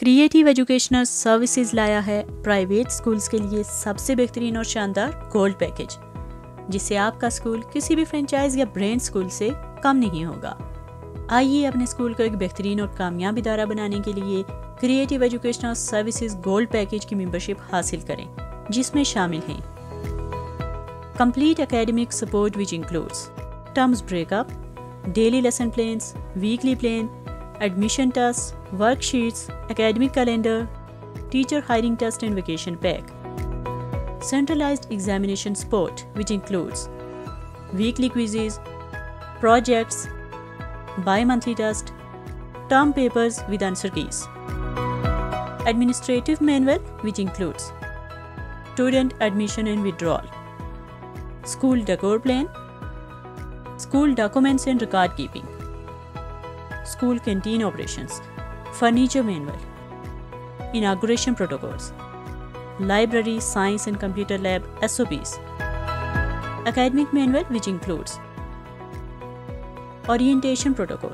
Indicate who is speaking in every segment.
Speaker 1: Creative educational services लाया है private schools के लिए सबसे बेहतरीन और शानदार गोल्ड पैकेज जिससे आपका स्कूल किसी भी फ्रेंचाइज या ब्रांड स्कूल से कम नहीं होगा। आइए अपने स्कूल को एक बेहतरीन और कामयाब इदारा बनाने के लिए creative educational services gold package की मेंबरशिप हासिल करें, जिसमें शामिल हैं। Complete academic support which includes terms breakup daily lesson plans weekly plan admission tests, worksheets, academic calendar, teacher hiring test and vacation pack. Centralized examination support, which includes weekly quizzes, projects, bi-monthly test, term papers with answer keys. Administrative manual, which includes student admission and withdrawal, school decor plan, school documents and record keeping, school canteen operations, furniture manual, inauguration protocols, library, science and computer lab SOPs, academic manual which includes orientation protocol,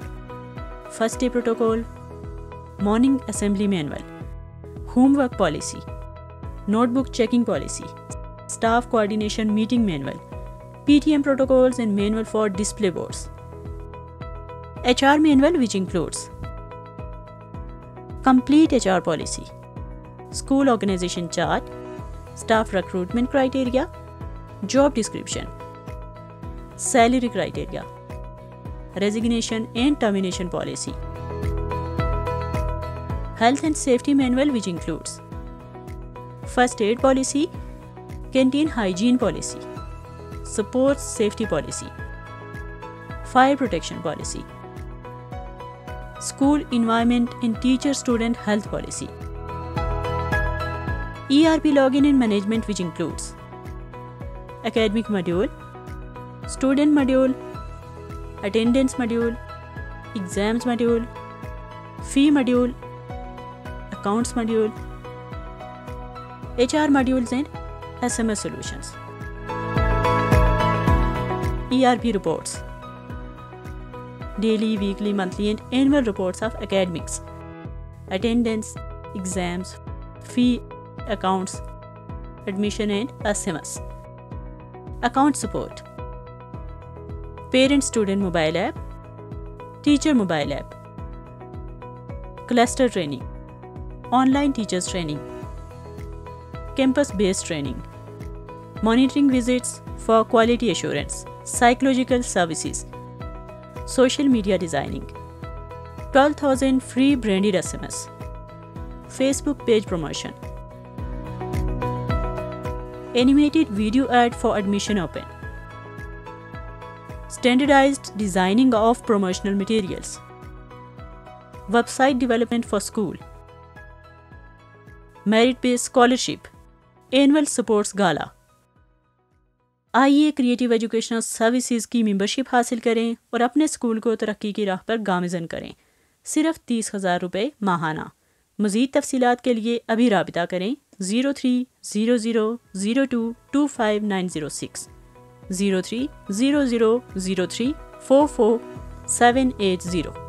Speaker 1: first day protocol, morning assembly manual, homework policy, notebook checking policy, staff coordination meeting manual, PTM protocols and manual for display boards. HR manual which includes complete HR policy, school organization chart, staff recruitment criteria, job description, salary criteria, resignation and termination policy, health and safety manual which includes first aid policy, canteen hygiene policy, sports safety policy, fire protection policy, School Environment and Teacher Student Health Policy. ERP Login and Management which includes Academic Module, Student Module, Attendance Module, Exams Module, Fee Module, Accounts Module, HR Modules and SMS Solutions. ERP Reports daily, weekly, monthly, and annual reports of academics, attendance, exams, fee, accounts, admission, and SMS. Account support, parent student mobile app, teacher mobile app, cluster training, online teachers training, campus based training, monitoring visits for quality assurance, psychological services social media designing, 12,000 free branded SMS, Facebook page promotion, animated video ad for admission open, standardized designing of promotional materials, website development for school, merit based scholarship, annual sports gala. आइए creative educational services की membership हासिल करें और अपने school को तरक्की की राह पर गामजन करें। सिर्फ़ तीस हज़ार रुपये माहाना। मज़ीद तफसीत के लिए अभी रबता करें zero three zero zero zero two two five nine zero six. Zero three zero zero zero three four four seven eight zero.